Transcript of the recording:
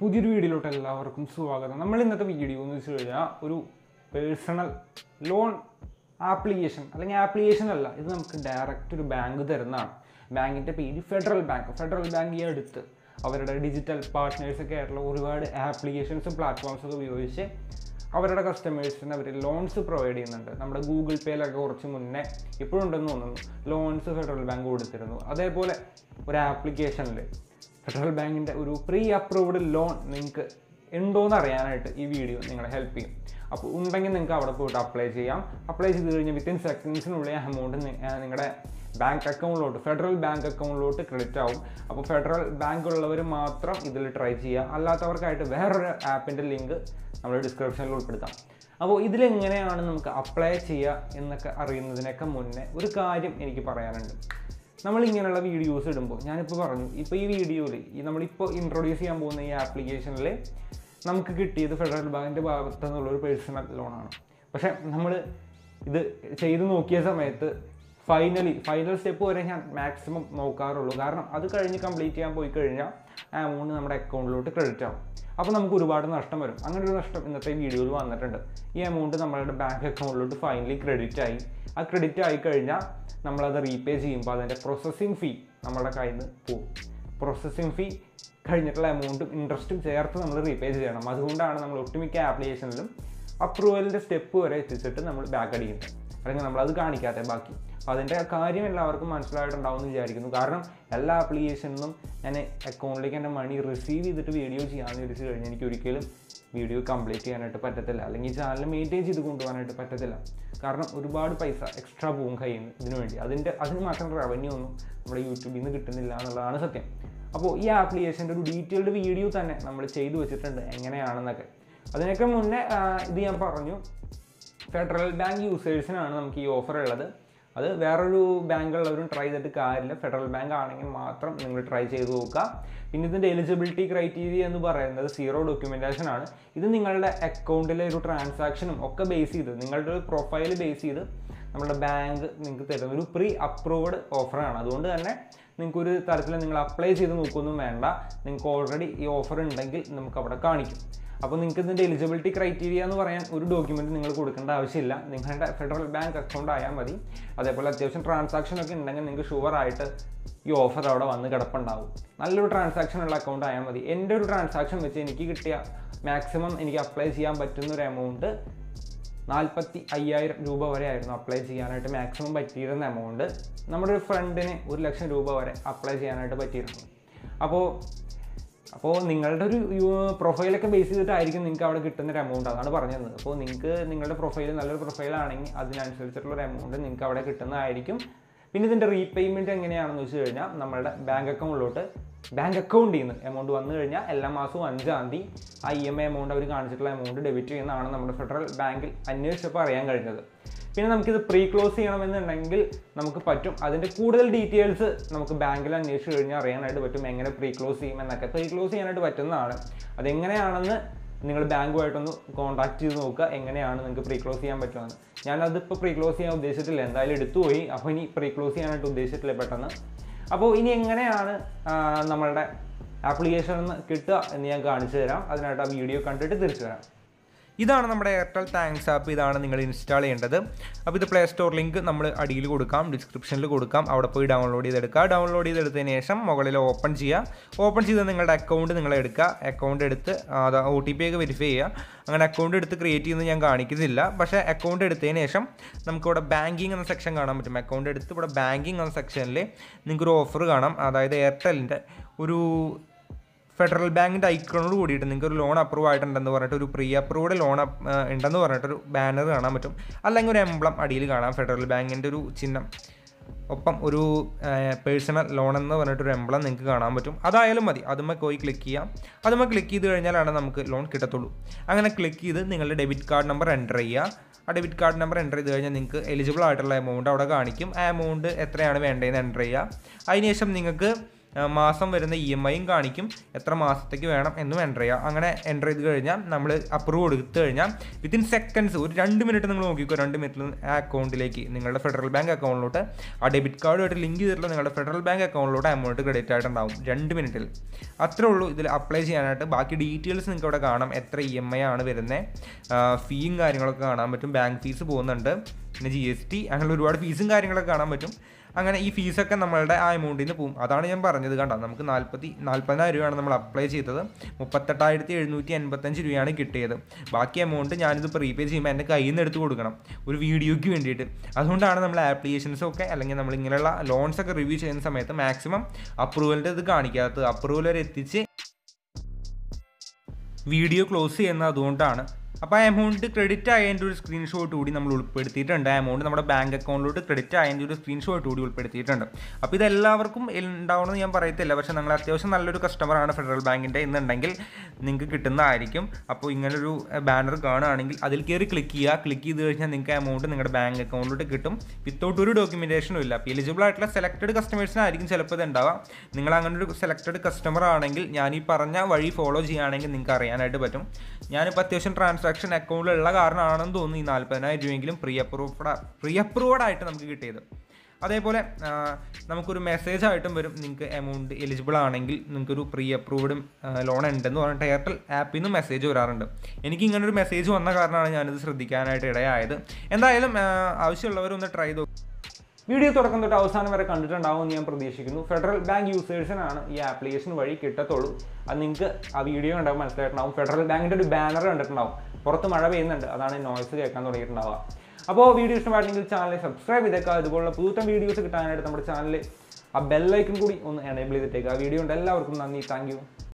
പുതിയൊരു വീഡിയോയിലോട്ട് എല്ലാവർക്കും സ്വാഗതം. നമ്മൾ ഇന്നത്തെ വീഡിയോ എന്ന് വെച്ച് കഴിഞ്ഞാൽ ഒരു പേഴ്സണൽ ലോൺ ആപ്ലിക്കേഷൻ അല്ലെങ്കിൽ ആപ്ലിക്കേഷൻ അല്ല ഇത് നമുക്ക് ഡയറക്റ്റ് ഒരു ബാങ്ക് തരുന്നതാണ്. ബാങ്കിന്റെ പേര് ഫെഡറൽ ബാങ്ക് ഫെഡറൽ ബാങ്ക് ഈ അടുത്ത് അവരുടെ ഡിജിറ്റൽ പാർട്ട്നേഴ്സൊക്കെ ആയിട്ടുള്ള ഒരുപാട് ആപ്ലിക്കേഷൻസും പ്ലാറ്റ്ഫോംസൊക്കെ ഉപയോഗിച്ച് അവരുടെ കസ്റ്റമേഴ്സിന് അവർ ലോൺസ് പ്രൊവൈഡ് ചെയ്യുന്നുണ്ട്. നമ്മുടെ ഗൂഗിൾ പേയിലൊക്കെ കുറച്ച് മുന്നേ ഇപ്പോഴുണ്ടെന്ന് തോന്നുന്നു. ലോൺസ് ഫെഡറൽ ബാങ്ക് കൊടുത്തിരുന്നു. അതേപോലെ ഒരു ആപ്ലിക്കേഷനിൽ ഫെഡറൽ ബാങ്കിന്റെ ഒരു പ്രീ അപ്രൂവ്ഡ് ലോൺ നിങ്ങൾക്ക് ഉണ്ടോ എന്ന് അറിയാനായിട്ട് ഈ വീഡിയോ നിങ്ങളെ ഹെൽപ്പ് ചെയ്യും. അപ്പോൾ ഉണ്ടെങ്കിൽ നിങ്ങൾക്ക് അവിടെ പോയിട്ട് അപ്ലൈ ചെയ്യാം. അപ്ലൈ ചെയ്ത് കഴിഞ്ഞാൽ വിത്തിൻ സെക്കൻഡ്സിനുള്ളിൽ എമൗണ്ട് നിങ്ങളുടെ ബാങ്ക് അക്കൗണ്ടിലോട്ട് ഫെഡറൽ ബാങ്ക് അക്കൗണ്ടിലോട്ട് ക്രെഡിറ്റ് ആവും. അപ്പോൾ ഫെഡറൽ ബാങ്ക് ഉള്ളവർ മാത്രം ഇതിൽ ട്രൈ ചെയ്യുക. അല്ലാത്തവർക്കായിട്ട് വേറൊരു ആപ്പിന്റെ ലിങ്ക് നമ്മൾ ഡിസ്ക്രിപ്ഷനിൽ ഉൾപ്പെടുത്താം. അപ്പോൾ ഇതിലെങ്ങനെയാണ് നമുക്ക് അപ്ലൈ ചെയ്യുക എന്നൊക്കെ അറിയുന്നതിനൊക്കെ മുന്നേ ഒരു കാര്യം എനിക്ക് പറയാനുണ്ട്. നമ്മൾ ഇങ്ങനെയുള്ള വീഡിയോസ് ഇടുമ്പോൾ ഞാനിപ്പോൾ പറഞ്ഞു ഇപ്പോൾ ഈ വീഡിയോയിൽ ഈ നമ്മളിപ്പോൾ ഇൻട്രൊഡ്യൂസ് ചെയ്യാൻ പോകുന്ന ഈ ആപ്ലിക്കേഷനിൽ നമുക്ക് കിട്ടിയത് ഫെഡറൽ ബാങ്കിന്റെ ഭാഗത്തു നിന്നുള്ള ഒരു പേഴ്സണൽ ലോണാണ് പക്ഷേ നമ്മൾ ഇത് ചെയ്ത് നോക്കിയ സമയത്ത് ഫൈനലി ഫൈനൽ സ്റ്റെപ്പ് വരെ ഞാൻ മാക്സിമം നോക്കാറുള്ളൂ. കാരണം അത് കഴിഞ്ഞ് കംപ്ലീറ്റ് ചെയ്യാൻ പോയി കഴിഞ്ഞാൽ ആ എമൗണ്ട് നമ്മുടെ അക്കൗണ്ടിലോട്ട് ക്രെഡിറ്റ് ആവും. അപ്പോൾ നമുക്ക് ഒരുപാട് നഷ്ടം വരും. അങ്ങനെ ഒരു നഷ്ടം ഇന്നത്തെ വീഡിയോയിൽ വന്നിട്ടുണ്ട്. ഈ എമൗണ്ട് നമ്മളുടെ ബാങ്ക് അക്കൗണ്ടിലോട്ട് ഫൈനലി ക്രെഡിറ്റ് ആയി. ആ ക്രെഡിറ്റ് ആയി കഴിഞ്ഞാൽ നമ്മളത് റീപേ ചെയ്യുമ്പോൾ അതിന്റെ പ്രോസസ്സിങ് ഫീ നമ്മുടെ കയ്യിൽ നിന്ന് പോകും. പ്രോസസ്സിങ് ഫീ കഴിഞ്ഞിട്ടുള്ള എമൗണ്ടും ഇൻട്രസ്റ്റും ചേർത്ത് നമ്മൾ റീപേ ചെയ്യണം. അതുകൊണ്ടാണ് നമ്മൾ ഒട്ടുമിക്ക ആപ്ലിക്കേഷനിലും അപ്രൂവലിന്റെ സ്റ്റെപ്പ് വരെ എത്തിച്ചിട്ട് നമ്മൾ ബാക്ക് അടിക്കുന്നത്. അല്ലെങ്കിൽ നമ്മളത് കാണിക്കാതെ ബാക്കി. അതിന്റെ കാര്യം എല്ലാവർക്കും മനസ്സിലായിട്ടുണ്ടാവും എന്ന് വിചാരിക്കുന്നു. കാരണം എല്ലാ ആപ്ലിക്കേഷനിലും ഞാൻ അക്കൗണ്ടിലേക്ക് എന്റെ മണി റിസീവ് ചെയ്തിട്ട് വീഡിയോ ചെയ്യാമെന്ന് വിചാരിച്ചു കഴിഞ്ഞാൽ എനിക്ക് ഒരിക്കലും വീഡിയോ കംപ്ലീറ്റ് ചെയ്യാനായിട്ട് പറ്റത്തില്ല. അല്ലെങ്കിൽ ചാനൽ മെയിന്റെയിൻ ചെയ്ത് കൊണ്ടുപോകാനായിട്ട് പറ്റത്തില്ല. കാരണം ഒരുപാട് പൈസ എക്സ്ട്രാ പോകും കയ്യിൽ ഇതിനു വേണ്ടി. അതിന്റെ അതിന് മാത്രം റവന്യൂ ഒന്നും നമ്മുടെ യൂട്യൂബിൽ നിന്ന് കിട്ടുന്നില്ല എന്നുള്ളതാണ് സത്യം. അപ്പോൾ ഈ ആപ്ലിക്കേഷന്റെ ഒരു ഡീറ്റെയിൽഡ് വീഡിയോ തന്നെ നമ്മൾ ചെയ്തു വെച്ചിട്ടുണ്ട് എങ്ങനെയാണെന്നൊക്കെ. അതിനൊക്കെ മുന്നേ ഇത് ഞാൻ പറഞ്ഞു. ഫെഡറൽ ബാങ്ക് യൂസേഴ്സിനാണ് നമുക്ക് ഈ ഓഫർ ഉള്ളത്. അത് വേറൊരു ബാങ്കുള്ളവരും ട്രൈ ചെയ്തിട്ട് കാര്യമില്ല. ഫെഡറൽ ബാങ്ക് ആണെങ്കിൽ മാത്രം നിങ്ങൾ ട്രൈ ചെയ്ത് നോക്കുക. പിന്നെ ഇതിന്റെ എലിജിബിലിറ്റി ക്രൈറ്റീരിയ എന്ന് പറയുന്നത് സീറോ ഡോക്യുമെന്റേഷൻ ആണ്. ഇത് നിങ്ങളുടെ അക്കൗണ്ടിലെ ഒരു ട്രാൻസാക്ഷനും ഒക്കെ ബേസ് ചെയ്ത് നിങ്ങളുടെ ഒരു പ്രൊഫൈൽ ബേസ് ചെയ്ത് നമ്മുടെ ബാങ്ക് നിങ്ങൾക്ക് തരുന്ന ഒരു പ്രീ അപ്രൂവ്ഡ് ഓഫറാണ് അതുകൊണ്ട് തന്നെ നിങ്ങൾക്കൊരു തരത്തിൽ നിങ്ങൾ അപ്ലൈ ചെയ്ത് നോക്കൊന്നും വേണ്ട. നിങ്ങൾക്ക് ഓൾറെഡി ഈ ഓഫർ ഉണ്ടെങ്കിൽ നമുക്ക് അവിടെ കാണിക്കും. അപ്പോൾ നിങ്ങൾക്ക് ഇതിന്റെ എലിജിബിലിറ്റി ക്രൈറ്റീരിയ എന്ന് പറയാൻ ഒരു ഡോക്യുമെന്റ് നിങ്ങൾ കൊടുക്കേണ്ട ആവശ്യമില്ല. നിങ്ങളുടെ ഫെഡറൽ ബാങ്ക് അക്കൗണ്ട് ആയാൽ മതി. അതേപോലെ അത്യാവശ്യം ട്രാൻസാക്ഷൻ ഒക്കെ ഉണ്ടെങ്കിൽ നിങ്ങൾക്ക് ഷുവർ ആയിട്ട് ഈ ഓഫർ അവിടെ വന്ന് കിടപ്പുണ്ടാവും. നല്ലൊരു ട്രാൻസാക്ഷൻ ഉള്ള അക്കൗണ്ട് ആയാൽ മതി. എന്റെ ഒരു ട്രാൻസാക്ഷൻ വെച്ച് എനിക്ക് കിട്ടിയ മാക്സിമം എനിക്ക് അപ്ലൈ ചെയ്യാൻ പറ്റുന്ന ഒരു എമൗണ്ട് നാൽപ്പത്തി അയ്യായിരം രൂപ വരെ ആയിരുന്നു അപ്ലൈ ചെയ്യാനായിട്ട് മാക്സിമം പറ്റിയിരുന്ന എമൗണ്ട് നമ്മുടെ ഒരു ഫ്രണ്ടിന് ഒരു ലക്ഷം രൂപ വരെ അപ്ലൈ ചെയ്യാനായിട്ട് പറ്റിയിരുന്നു. അപ്പോൾ അപ്പോൾ നിങ്ങളുടെ ഒരു പ്രൊഫൈലൊക്കെ ബേസ് ചെയ്തിട്ടായിരിക്കും നിങ്ങൾക്ക് അവിടെ കിട്ടുന്ന ഒരു എമൗണ്ട് അതാണ് പറഞ്ഞത്. അപ്പോൾ നിങ്ങൾക്ക് നിങ്ങളുടെ പ്രൊഫൈൽ നല്ലൊരു പ്രൊഫൈലാണെങ്കിൽ അതിനനുസരിച്ചിട്ടുള്ള ഒരു എമൗണ്ട് നിങ്ങൾക്ക് അവിടെ കിട്ടുന്നതായിരിക്കും. പിന്നെ ഇതിന്റെ റീപേയ്മെന്റ് എങ്ങനെയാണെന്ന് വെച്ച് കഴിഞ്ഞാൽ നമ്മളുടെ ബാങ്ക് അക്കൗണ്ടിലോട്ട് ബാങ്ക് അക്കൗണ്ടിൽ നിന്ന് എമൗണ്ട് വന്നു കഴിഞ്ഞാൽ എല്ലാ മാസവും അഞ്ചാം തീയതി ആ ഇ എം ഐ എമൗണ്ട് അവർ കാണിച്ചിട്ടുള്ള എമൗണ്ട് ഡെബിറ്റ് ചെയ്യുന്നതാണ് നമ്മുടെ ഫെഡറൽ ബാങ്കിൽ അന്വേഷിച്ചപ്പോൾ അറിയാൻ കഴിഞ്ഞത്. പിന്നെ നമുക്കിത് പ്രീ ക്ലോസ് ചെയ്യണമെന്നുണ്ടെങ്കിൽ നമുക്ക് പറ്റും. അതിന്റെ കൂടുതൽ ഡീറ്റെയിൽസ് നമുക്ക് ബാങ്കിൽ അന്വേഷിച്ച് കഴിഞ്ഞാൽ അറിയാനായിട്ട് പറ്റും എങ്ങനെ പ്രീ ക്ലോസ് ചെയ്യും എന്നൊക്കെ പ്രീ ക്ലോസ് ചെയ്യാനായിട്ട് പറ്റുന്നതാണ്. അതെങ്ങനെയാണെന്ന് നിങ്ങൾ ബാങ്കുമായിട്ടൊന്ന് കോൺടാക്ട് ചെയ്ത് നോക്കുക. എങ്ങനെയാണ് നിങ്ങൾക്ക് പ്രീ ക്ലോസ് ചെയ്യാൻ പറ്റുമെന്ന് ഞാനതിപ്പോൾ പ്രീ ക്ലോസ് ചെയ്യാൻ ഉദ്ദേശിച്ചിട്ടില്ല. എന്തായാലും എടുത്തുപോയി അപ്പോൾ ഇനി പ്രീ ക്ലോസ് ചെയ്യാനായിട്ട് ഉദ്ദേശിച്ചിട്ടില്ല പെട്ടെന്ന്. അപ്പോൾ ഇനി എങ്ങനെയാണ് നമ്മളുടെ ആപ്ലിക്കേഷൻ കിട്ടുക എന്ന് ഞാൻ കാണിച്ചു തരാം. അതിനായിട്ട് ആ വീഡിയോ കണ്ടിട്ട് തിരിച്ചു വരാം. ഇതാണ് നമ്മുടെ എയർടെൽ താങ്ക്സ് ആപ്പ് ഇതാണ് നിങ്ങൾ ഇൻസ്റ്റാൾ ചെയ്യേണ്ടത്. അപ്പോൾ ഇത് പ്ലേ സ്റ്റോർ ലിങ്ക് നമ്മൾ അടിയിൽ കൊടുക്കാം ഡിസ്ക്രിപ്ഷനിൽ കൊടുക്കാം. അവിടെ പോയി ഡൗൺലോഡ് ചെയ്തെടുക്കുക. ഡൗൺലോഡ് ചെയ്തെടുത്തതിന് ശേഷം മുകളിൽ ഓപ്പൺ ചെയ്യുക. ഓപ്പൺ ചെയ്ത് നിങ്ങളുടെ അക്കൗണ്ട് നിങ്ങൾ എടുക്കുക. അക്കൗണ്ട് എടുത്ത് ഒ ടി പി ഒക്കെ വെരിഫൈ ചെയ്യുക. അങ്ങനെ അക്കൗണ്ട് എടുത്ത് ക്രിയേറ്റ് ചെയ്യുന്നത് ഞാൻ കാണിക്കുന്നില്ല. പക്ഷേ അക്കൗണ്ട് എടുത്തതിന് ശേഷം നമുക്കിവിടെ ബാങ്കിങ് എന്ന സെക്ഷൻ കാണാൻ പറ്റും. അക്കൗണ്ട് എടുത്ത് ഇവിടെ ബാങ്കിങ് എന്ന സെക്ഷനിൽ നിങ്ങൾക്കൊരു ഓഫർ കാണാം. അതായത് എയർടെലിന്റെ ഒരു ഫെഡറൽ ബാങ്കിന്റെ ഐക്കണോട് കൂടിയിട്ട് നിങ്ങൾക്ക് ഒരു ലോൺ അപ്രൂവ് ആയിട്ടുണ്ടെന്ന് പറഞ്ഞിട്ട് ഒരു പ്രീ അപ്രൂവ്ഡ് ലോൺ ഉണ്ടെന്ന് പറഞ്ഞിട്ടൊരു ബാനർ കാണാൻ പറ്റും. അല്ലെങ്കിൽ ഒരു എംബ്ലം അടിയിൽ കാണാം ഫെഡറൽ ബാങ്കിന്റെ ഒരു ചിഹ്നം. ഒപ്പം ഒരു പേഴ്സണൽ ലോൺ എന്ന് പറഞ്ഞിട്ടൊരു എംബ്ലം നിങ്ങൾക്ക് കാണാൻ പറ്റും. അതായാലും മതി. അതുമ്മ പോയി ക്ലിക്ക് ചെയ്യാം. അതുമ്മ ക്ലിക്ക് ചെയ്ത് കഴിഞ്ഞാലാണ് നമുക്ക് ലോൺ കിട്ടത്തുള്ളൂ. അങ്ങനെ ക്ലിക്ക് ചെയ്ത് നിങ്ങളുടെ ഡെബിറ്റ് കാർഡ് നമ്പർ എന്റർ ചെയ്യുക. ആ ഡെബിറ്റ് കാർഡ് നമ്പർ എന്റർ ചെയ്ത് കഴിഞ്ഞാൽ നിങ്ങൾക്ക് എലിജിബിൾ ആയിട്ടുള്ള എമൗണ്ട് അവിടെ കാണിക്കും. ആ എമൗണ്ട് എത്രയാണ് വേണ്ടതെന്ന് എന്റർ ചെയ്യുക. അതിനുശേഷം നിങ്ങൾക്ക് മാസം വരുന്ന ഇ എം ഐയും കാണിക്കും എത്ര മാസത്തേക്ക് വേണം എന്നും എന്റർ ചെയ്യാം. അങ്ങനെ എന്റർ ചെയ്ത് കഴിഞ്ഞാൽ നമ്മൾ അപ്രൂവ് കൊടുത്തു കഴിഞ്ഞാൽ വിത്തിൻ സെക്കൻഡ്സ് ഒരു രണ്ട് മിനിറ്റ് നിങ്ങൾ നോക്കിക്കോ രണ്ട് മിനിറ്റിൽ ആ അക്കൗണ്ടിലേക്ക് നിങ്ങളുടെ ഫെഡറൽ ബാങ്ക് അക്കൗണ്ടിലോട്ട് ആ ഡെബിറ്റ് കാർഡുമായിട്ട് ലിങ്ക് ചെയ്തിട്ടുള്ള നിങ്ങളുടെ ഫെഡറൽ ബാങ്ക് അക്കൗണ്ടിലോട്ട് എമൗണ്ട് ക്രെഡിറ്റ് ആയിട്ടുണ്ടാവും രണ്ട് മിനിറ്റിൽ അത്രേ ഉള്ളൂ ഇതിൽ അപ്ലൈ ചെയ്യാനായിട്ട്. ബാക്കി ഡീറ്റെയിൽസ് നിങ്ങൾക്ക് ഇവിടെ കാണാം എത്ര ഇ എം ഐ ആണ് വരുന്നത് ഫീയും കാര്യങ്ങളൊക്കെ കാണാൻ പറ്റും. ബാങ്ക് ഫീസ് പോകുന്നുണ്ട്. പിന്നെ ജി എസ് ടി അങ്ങനെ ഒരുപാട് ഫീസും കാര്യങ്ങളൊക്കെ കാണാൻ പറ്റും. അങ്ങനെ ഈ ഫീസൊക്കെ നമ്മളുടെ ആ എമൗണ്ടിൽ നിന്ന് പോകും അതാണ് ഞാൻ പറഞ്ഞത് കണ്ടോ? നമുക്ക് നാൽപ്പത്തി നാൽപ്പതിനായിരം രൂപയാണ് നമ്മൾ അപ്ലൈ ചെയ്തത്. മുപ്പത്തെട്ടായിരത്തി എഴുന്നൂറ്റി എൺപത്തഞ്ച് രൂപയാണ് കിട്ടിയത്. ബാക്കി എമൗണ്ട് ഞാനിത് പ്രീപേ ചെയ്യുമ്പോൾ എന്റെ കയ്യിൽ നിന്ന് എടുത്ത് കൊടുക്കണം. ഒരു വീഡിയോയ്ക്ക് വേണ്ടിയിട്ട്. അതുകൊണ്ടാണ് നമ്മൾ ആപ്ലിക്കേഷൻസൊക്കെ അല്ലെങ്കിൽ നമ്മൾ ഇങ്ങനെയുള്ള ലോൺസ് ഒക്കെ റിവ്യൂ ചെയ്യുന്ന സമയത്ത് മാക്സിമം അപ്രൂവലിന്റെ ഇത് കാണിക്കാത്തത് അപ്രൂവൽ വരെ എത്തിച്ച് വീഡിയോ ക്ലോസ് ചെയ്യുന്ന അതുകൊണ്ടാണ്. അപ്പോൾ ആ എമൗണ്ട് ക്രെഡിറ്റ് ആയതിന്റെ ഒരു സ്ക്രീൻഷോട്ട് കൂടി നമ്മൾ ഉൾപ്പെടുത്തിയിട്ടുണ്ട്. ആ എമൗണ്ട് നമ്മുടെ ബാങ്ക് അക്കൗണ്ടിലോട്ട് ക്രെഡിറ്റ് ആയതിന്റെ ഒരു സ്ക്രീൻഷോട്ട് കൂടി ഉൾപ്പെടുത്തിയിട്ടുണ്ട്. അപ്പോൾ ഇതെല്ലാവർക്കും ഉണ്ടാവണമെന്ന് ഞാൻ പറയത്തില്ല. പക്ഷേ നിങ്ങൾ അത്യാവശ്യം നല്ലൊരു കസ്റ്റമറാണ് ഫെഡറൽ ബാങ്കിന്റെ എന്നുണ്ടെങ്കിൽ നിങ്ങൾക്ക് കിട്ടുന്നതായിരിക്കും. അപ്പോൾ ഇങ്ങനൊരു ബാനർ കാണുകയാണെങ്കിൽ അതിൽ കയറി ക്ലിക്ക് ചെയ്യുക. ക്ലിക്ക് ചെയ്ത് കഴിഞ്ഞാൽ നിങ്ങൾക്ക് എമൗണ്ട് നിങ്ങളുടെ ബാങ്ക് അക്കൗണ്ടിലോട്ട് കിട്ടും. വിത്തൗട്ട് ഒരു ഡോക്യുമെന്റേഷനും ഇല്ല. അപ്പോൾ എലിജിബിൾ ആയിട്ടുള്ള സെലക്റ്റഡ് കസ്റ്റമേഴ്സിനായിരിക്കും ചിലപ്പോൾ ഇത് ഉണ്ടാവുക. നിങ്ങൾ അങ്ങനെ ഒരു സെലക്റ്റഡ് കസ്റ്റമർ ആണെങ്കിൽ ഞാൻ ഈ പറഞ്ഞ വഴി ഫോളോ ചെയ്യുകയാണെങ്കിൽ നിങ്ങൾക്ക് അറിയാനായിട്ട് പറ്റും. ഞാനിപ്പോൾ അത്യാവശ്യം ട്രാൻസാക്ഷൻ അക്കൗണ്ടിലുള്ള കാരണമാണെന്ന് തോന്നുന്നു ഈ നാൽപ്പതിനായിരം രൂപയെങ്കിലും പ്രീ അപ്രൂവ്ഡ് പ്രീ അപ്രൂവഡ് ആയിട്ട് നമുക്ക് കിട്ടിയത്. അതേപോലെ നമുക്കൊരു മെസ്സേജ് ആയിട്ടും വരും. നിങ്ങൾക്ക് എമൗണ്ട് എലിജിബിൾ ആണെങ്കിൽ നിങ്ങൾക്കൊരു പ്രീ അപ്രൂവ്ഡും ലോൺ ഉണ്ടെന്ന് പറഞ്ഞിട്ട് എയർടെൽ ആപ്പിൽ നിന്ന് മെസ്സേജ് വരാറുണ്ട്. എനിക്ക് ഇങ്ങനെ ഒരു മെസ്സേജ് വന്ന കാരണമാണ് ഞാനിത് ശ്രദ്ധിക്കാനായിട്ട് ഇടയായത്. എന്തായാലും ആവശ്യമുള്ളവരൊന്ന് ട്രൈ ചെയ്തു വീഡിയോ തുടക്കം തൊട്ട് അവസാനം വരെ കണ്ടിട്ടുണ്ടാവും എന്ന് ഞാൻ പ്രതീക്ഷിക്കുന്നു. ഫെഡറൽ ബാങ്ക് യൂസേഴ്സിനാണ് ഈ ആപ്ലിക്കേഷൻ വഴി കിട്ടത്തുള്ളൂ. അത് നിങ്ങൾക്ക് ആ വീഡിയോ കണ്ടാൽ മനസ്സിലായിട്ടുണ്ടാവും. ഫെഡറൽ ബാങ്കിന്റെ ഒരു ബാനർ കണ്ടിട്ടുണ്ടാവും. പുറത്ത് മഴ പെയ്യുന്നുണ്ട്. അതാണ് നോയ്സ് കേൾക്കാൻ തുടങ്ങിയിട്ടുണ്ടാവുക. അപ്പോൾ വീഡിയോ ഇഷ്ടമായിട്ടെങ്കിൽ ചാനൽ സബ്സ്ക്രൈബ് ചെയ്തേക്കുക. ഇതുപോലുള്ള പുതുത്തം വീഡിയോസ് കിട്ടാനായിട്ട് നമ്മുടെ ചാനൽ ആ ബെല്ലൈക്കും കൂടി ഒന്ന് എനേബിൾ ചെയ്തിട്ടേക്കുക ആ വീഡിയോ ഉണ്ട് എല്ലാവർക്കും നന്ദി. താങ്ക്